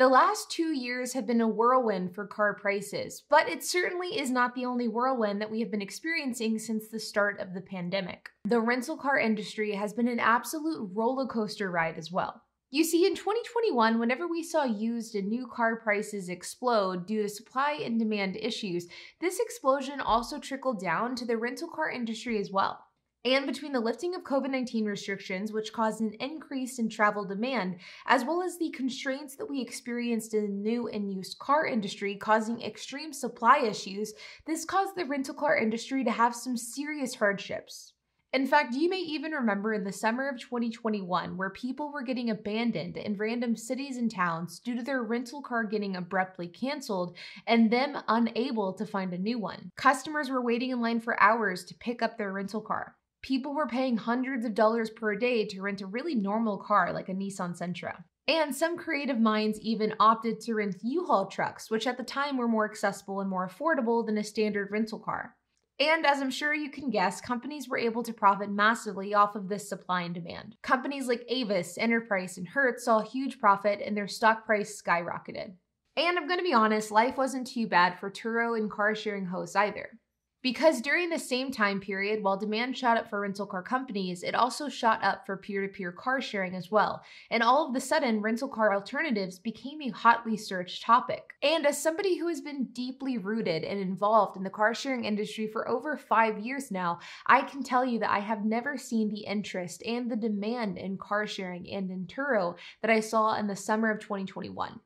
The last two years have been a whirlwind for car prices, but it certainly is not the only whirlwind that we have been experiencing since the start of the pandemic. The rental car industry has been an absolute roller coaster ride as well. You see, in 2021, whenever we saw used and new car prices explode due to supply and demand issues, this explosion also trickled down to the rental car industry as well. And between the lifting of COVID 19 restrictions, which caused an increase in travel demand, as well as the constraints that we experienced in the new and used car industry causing extreme supply issues, this caused the rental car industry to have some serious hardships. In fact, you may even remember in the summer of 2021 where people were getting abandoned in random cities and towns due to their rental car getting abruptly canceled and them unable to find a new one. Customers were waiting in line for hours to pick up their rental car. People were paying hundreds of dollars per day to rent a really normal car like a Nissan Sentra. And some creative minds even opted to rent U-Haul trucks, which at the time were more accessible and more affordable than a standard rental car. And as I'm sure you can guess, companies were able to profit massively off of this supply and demand. Companies like Avis, Enterprise, and Hertz saw huge profit and their stock price skyrocketed. And I'm gonna be honest, life wasn't too bad for Turo and car sharing hosts either. Because during the same time period, while demand shot up for rental car companies, it also shot up for peer to peer car sharing as well. And all of a sudden, rental car alternatives became a hotly searched topic. And as somebody who has been deeply rooted and involved in the car sharing industry for over five years now, I can tell you that I have never seen the interest and the demand in car sharing and in Turo that I saw in the summer of 2021.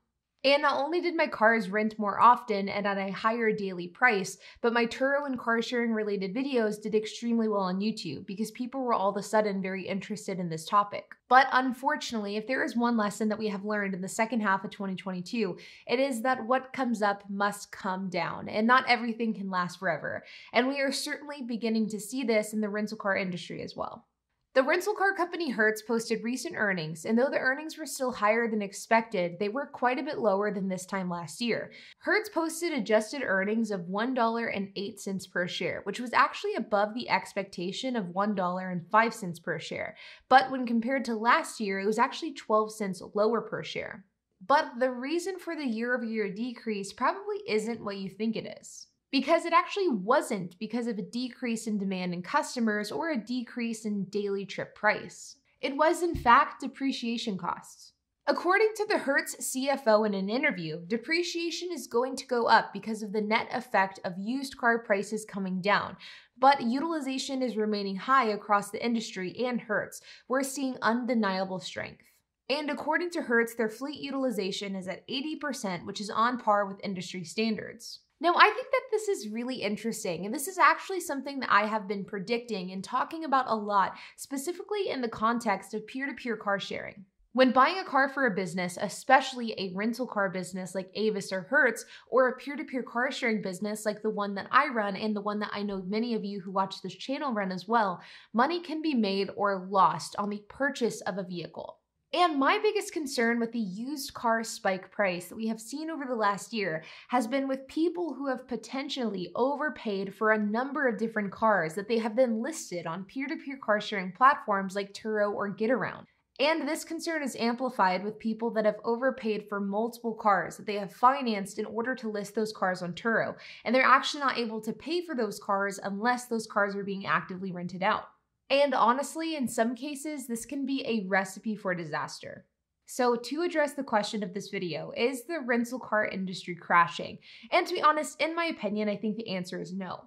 And not only did my cars rent more often and at a higher daily price, but my Turo and car sharing related videos did extremely well on YouTube because people were all of a sudden very interested in this topic. But unfortunately, if there is one lesson that we have learned in the second half of 2022, it is that what comes up must come down, and not everything can last forever. And we are certainly beginning to see this in the rental car industry as well. The rental car company Hertz posted recent earnings, and though the earnings were still higher than expected, they were quite a bit lower than this time last year. Hertz posted adjusted earnings of $1.08 per share, which was actually above the expectation of $1.05 per share. But when compared to last year, it was actually 12 cents lower per share. But the reason for the year over year decrease probably isn't what you think it is because it actually wasn't because of a decrease in demand in customers or a decrease in daily trip price. It was, in fact, depreciation costs. According to the Hertz CFO in an interview, depreciation is going to go up because of the net effect of used car prices coming down, but utilization is remaining high across the industry and Hertz. We're seeing undeniable strength. And according to Hertz, their fleet utilization is at 80%, which is on par with industry standards. Now, I think that this is really interesting, and this is actually something that I have been predicting and talking about a lot, specifically in the context of peer to peer car sharing. When buying a car for a business, especially a rental car business like Avis or Hertz, or a peer to peer car sharing business like the one that I run and the one that I know many of you who watch this channel run as well, money can be made or lost on the purchase of a vehicle. And my biggest concern with the used car spike price that we have seen over the last year has been with people who have potentially overpaid for a number of different cars that they have then listed on peer to peer car sharing platforms like Turo or GetAround. And this concern is amplified with people that have overpaid for multiple cars that they have financed in order to list those cars on Turo. And they're actually not able to pay for those cars unless those cars are being actively rented out. And honestly, in some cases, this can be a recipe for disaster. So, to address the question of this video, is the rental car industry crashing? And to be honest, in my opinion, I think the answer is no.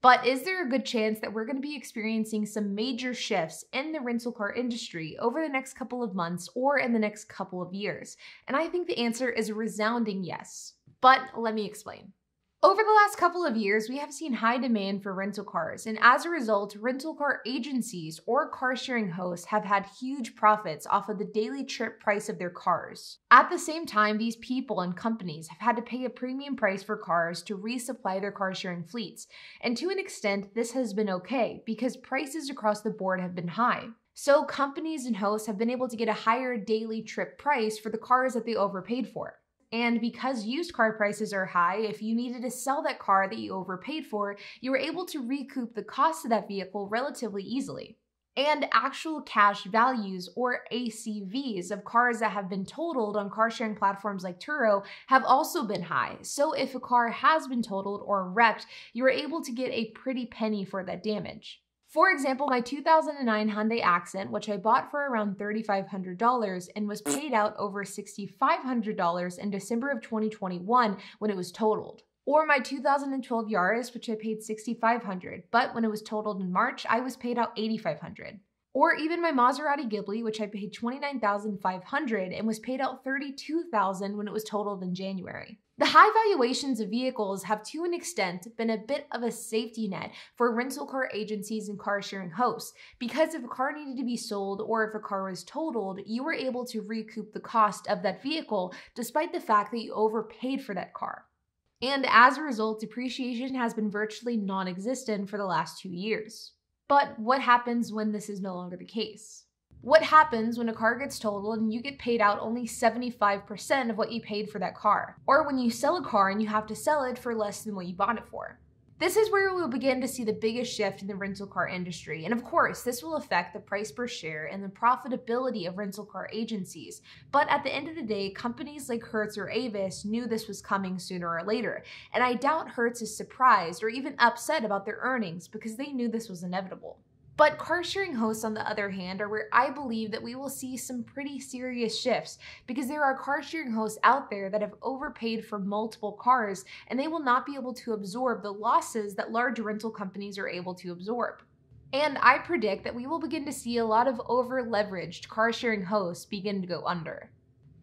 But is there a good chance that we're going to be experiencing some major shifts in the rental car industry over the next couple of months or in the next couple of years? And I think the answer is a resounding yes. But let me explain. Over the last couple of years, we have seen high demand for rental cars, and as a result, rental car agencies or car sharing hosts have had huge profits off of the daily trip price of their cars. At the same time, these people and companies have had to pay a premium price for cars to resupply their car sharing fleets, and to an extent, this has been okay because prices across the board have been high. So, companies and hosts have been able to get a higher daily trip price for the cars that they overpaid for. And because used car prices are high, if you needed to sell that car that you overpaid for, you were able to recoup the cost of that vehicle relatively easily. and actual cash values or ACVs of cars that have been totaled on car sharing platforms like Turo have also been high. So if a car has been totaled or wrecked, you are able to get a pretty penny for that damage. For example, my 2009 Hyundai Accent, which I bought for around $3,500 and was paid out over $6,500 in December of 2021 when it was totaled. Or my 2012 Yaris, which I paid $6,500, but when it was totaled in March, I was paid out $8,500. Or even my Maserati Ghibli, which I paid $29,500 and was paid out $32,000 when it was totaled in January. The high valuations of vehicles have to an extent been a bit of a safety net for rental car agencies and car sharing hosts because if a car needed to be sold or if a car was totaled, you were able to recoup the cost of that vehicle despite the fact that you overpaid for that car. And as a result, depreciation has been virtually non existent for the last two years. But what happens when this is no longer the case? What happens when a car gets totaled and you get paid out only 75% of what you paid for that car? Or when you sell a car and you have to sell it for less than what you bought it for? This is where we'll begin to see the biggest shift in the rental car industry. And of course, this will affect the price per share and the profitability of rental car agencies. But at the end of the day, companies like Hertz or Avis knew this was coming sooner or later. And I doubt Hertz is surprised or even upset about their earnings because they knew this was inevitable. But car sharing hosts, on the other hand, are where I believe that we will see some pretty serious shifts because there are car sharing hosts out there that have overpaid for multiple cars and they will not be able to absorb the losses that large rental companies are able to absorb. And I predict that we will begin to see a lot of over leveraged car sharing hosts begin to go under.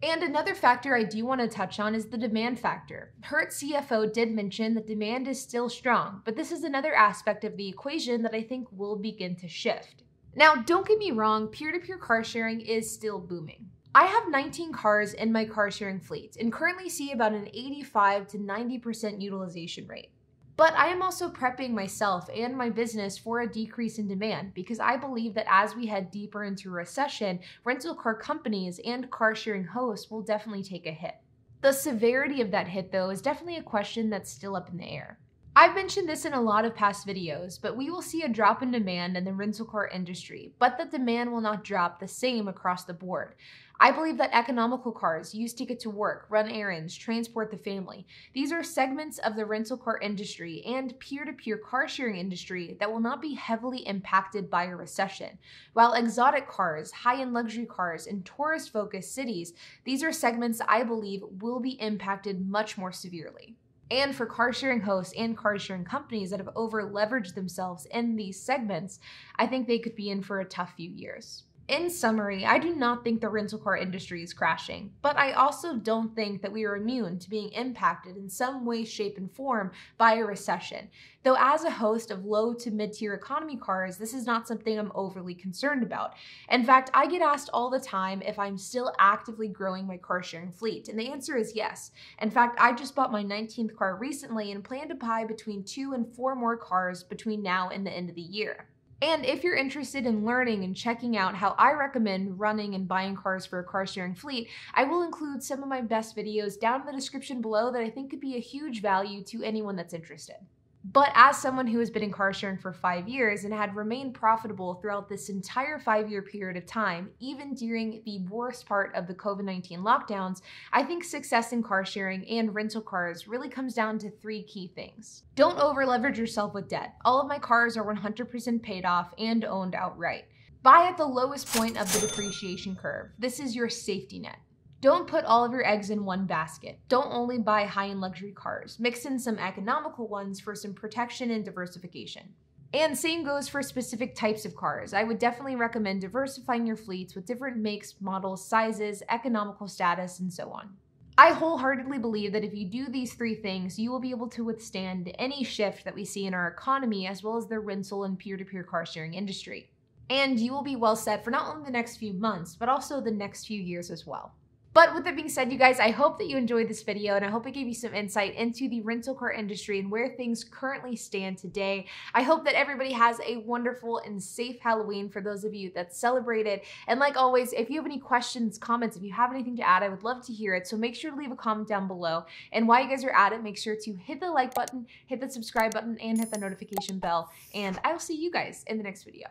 And another factor I do want to touch on is the demand factor. Hertz CFO did mention that demand is still strong, but this is another aspect of the equation that I think will begin to shift. Now, don't get me wrong, peer to peer car sharing is still booming. I have 19 cars in my car sharing fleet and currently see about an 85 to 90% utilization rate. But I am also prepping myself and my business for a decrease in demand because I believe that as we head deeper into recession, rental car companies and car sharing hosts will definitely take a hit. The severity of that hit, though, is definitely a question that's still up in the air. I've mentioned this in a lot of past videos, but we will see a drop in demand in the rental car industry, but the demand will not drop the same across the board. I believe that economical cars used to get to work, run errands, transport the family. These are segments of the rental car industry and peer-to-peer car sharing industry that will not be heavily impacted by a recession. While exotic cars, high-end luxury cars, and tourist-focused cities, these are segments I believe will be impacted much more severely. And for car sharing hosts and car sharing companies that have over leveraged themselves in these segments, I think they could be in for a tough few years. In summary, I do not think the rental car industry is crashing, but I also don't think that we are immune to being impacted in some way, shape, and form by a recession. Though, as a host of low to mid tier economy cars, this is not something I'm overly concerned about. In fact, I get asked all the time if I'm still actively growing my car sharing fleet, and the answer is yes. In fact, I just bought my 19th car recently and plan to buy between two and four more cars between now and the end of the year. And if you're interested in learning and checking out how I recommend running and buying cars for a car sharing fleet, I will include some of my best videos down in the description below that I think could be a huge value to anyone that's interested. But as someone who has been in car sharing for five years and had remained profitable throughout this entire five year period of time, even during the worst part of the COVID 19 lockdowns, I think success in car sharing and rental cars really comes down to three key things. Don't over leverage yourself with debt. All of my cars are 100% paid off and owned outright. Buy at the lowest point of the depreciation curve. This is your safety net. Don't put all of your eggs in one basket. Don't only buy high-end luxury cars. Mix in some economical ones for some protection and diversification. And same goes for specific types of cars. I would definitely recommend diversifying your fleets with different makes, models, sizes, economical status, and so on. I wholeheartedly believe that if you do these three things, you will be able to withstand any shift that we see in our economy as well as the rental and peer to peer car sharing industry. And you will be well set for not only the next few months, but also the next few years as well. But with that being said, you guys, I hope that you enjoyed this video and I hope it gave you some insight into the rental car industry and where things currently stand today. I hope that everybody has a wonderful and safe Halloween for those of you that celebrate it. And like always, if you have any questions, comments, if you have anything to add, I would love to hear it. So make sure to leave a comment down below. And while you guys are at it, make sure to hit the like button, hit the subscribe button, and hit the notification bell. And I will see you guys in the next video.